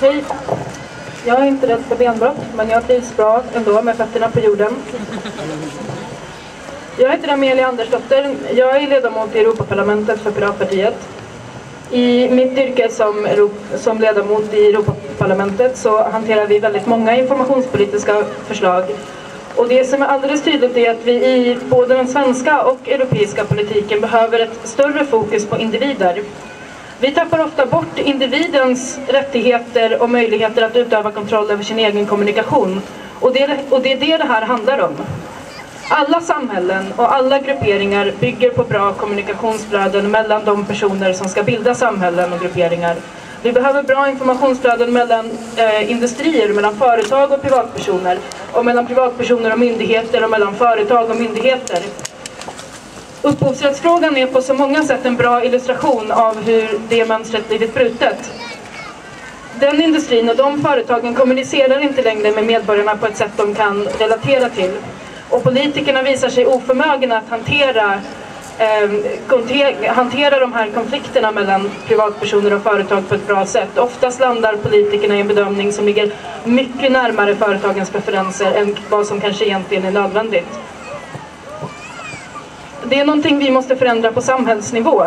Hej. Jag är inte rädd för benbrott, men jag trivs bra ändå med fötterna på jorden. Jag heter Amelia Andersdotter. Jag är ledamot i Europaparlamentet för Piratpartiet. I mitt yrke som, som ledamot i Europaparlamentet så hanterar vi väldigt många informationspolitiska förslag. Och det som är alldeles tydligt är att vi i både den svenska och europeiska politiken behöver ett större fokus på individer. Vi tappar ofta bort individens rättigheter och möjligheter att utöva kontroll över sin egen kommunikation. Och det, och det är det det här handlar om. Alla samhällen och alla grupperingar bygger på bra kommunikationsflöden mellan de personer som ska bilda samhällen och grupperingar. Vi behöver bra informationsflöden mellan eh, industrier, mellan företag och privatpersoner och mellan privatpersoner och myndigheter och mellan företag och myndigheter. Upphovsrättsfrågan är på så många sätt en bra illustration av hur det mönstret blivit brutet. Den industrin och de företagen kommunicerar inte längre med medborgarna på ett sätt de kan relatera till. Och politikerna visar sig oförmögna att hantera, eh, hantera de här konflikterna mellan privatpersoner och företag på ett bra sätt. Oftast landar politikerna i en bedömning som ligger mycket närmare företagens preferenser än vad som kanske egentligen är nödvändigt det är någonting vi måste förändra på samhällsnivå.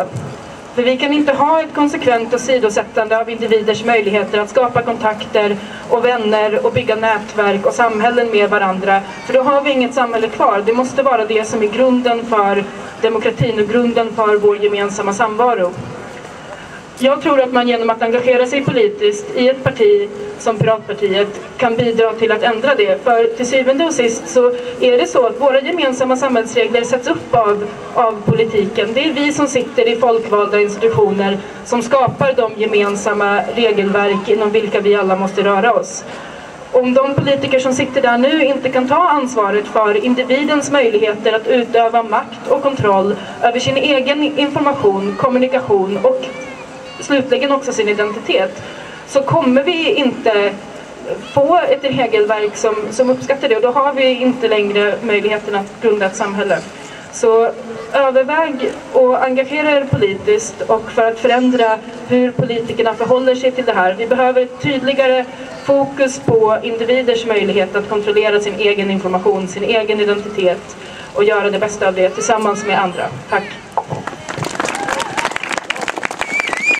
För vi kan inte ha ett konsekvent åsidosättande av individers möjligheter att skapa kontakter och vänner och bygga nätverk och samhällen med varandra. För då har vi inget samhälle kvar. Det måste vara det som är grunden för demokratin och grunden för vår gemensamma samvaro. Jag tror att man genom att engagera sig politiskt i ett parti som Piratpartiet kan bidra till att ändra det. För till syvende och sist så är det så att våra gemensamma samhällsregler sätts upp av, av politiken. Det är vi som sitter i folkvalda institutioner som skapar de gemensamma regelverk inom vilka vi alla måste röra oss. Om de politiker som sitter där nu inte kan ta ansvaret för individens möjligheter att utöva makt och kontroll över sin egen information, kommunikation och slutligen också sin identitet så kommer vi inte få ett regelverk som, som uppskattar det och då har vi inte längre möjligheten att grunda ett samhälle. Så överväg och engagera er politiskt och för att förändra hur politikerna förhåller sig till det här. Vi behöver ett tydligare fokus på individers möjlighet att kontrollera sin egen information, sin egen identitet och göra det bästa av det tillsammans med andra. Tack!